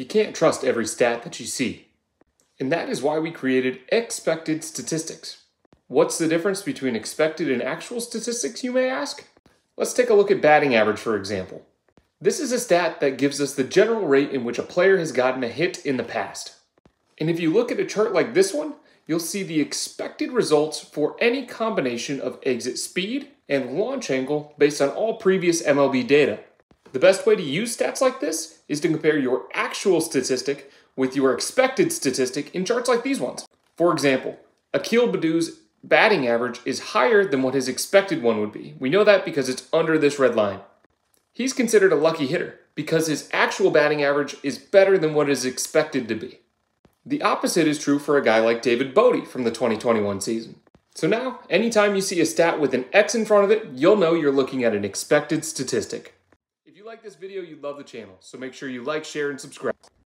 You can't trust every stat that you see. And that is why we created expected statistics. What's the difference between expected and actual statistics, you may ask? Let's take a look at batting average, for example. This is a stat that gives us the general rate in which a player has gotten a hit in the past. And if you look at a chart like this one, you'll see the expected results for any combination of exit speed and launch angle based on all previous MLB data. The best way to use stats like this is to compare your actual statistic with your expected statistic in charts like these ones. For example, Akil Baddoo's batting average is higher than what his expected one would be. We know that because it's under this red line. He's considered a lucky hitter because his actual batting average is better than what is expected to be. The opposite is true for a guy like David Bote from the 2021 season. So now, anytime you see a stat with an X in front of it, you'll know you're looking at an expected statistic. You like this video, you'd love the channel, so make sure you like, share, and subscribe.